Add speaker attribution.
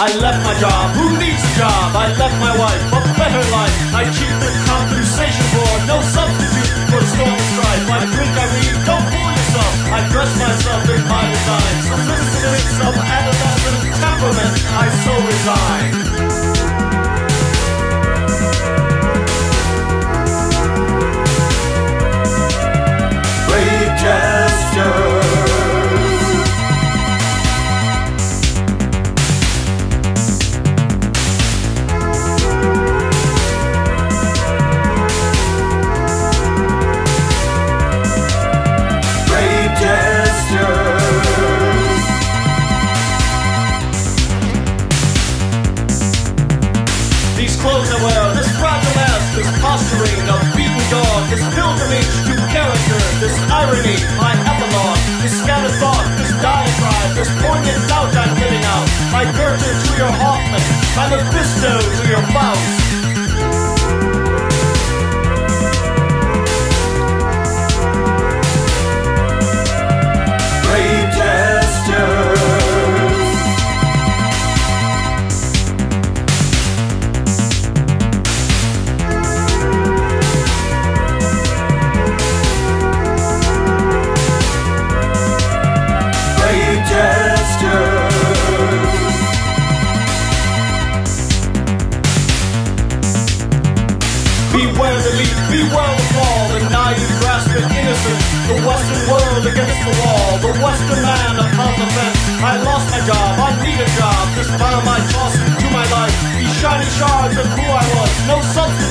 Speaker 1: I left my job. Who needs a job? I left my wife. A better life. I keep the compensation for no substitute for storm strife. I drink, I read. Don't fool yourself. I dress myself in my design. Solicitous of adolescent temperament. I so resign. Clothes I wear, this fragile ass, this posturing of beaten dog, this pilgrimage to character, this irony, my epilogue, this scattered thought, this diatribe, this poignant doubt I'm getting out. My Goethe to your Hoffman, Mephisto Beware the leap, beware the fall, the naive grasp at innocence, the western world against the wall, the western man upon the fence. I lost my job, I need a job, this bomb I toss into my life, these shiny shards of who I was, no substitute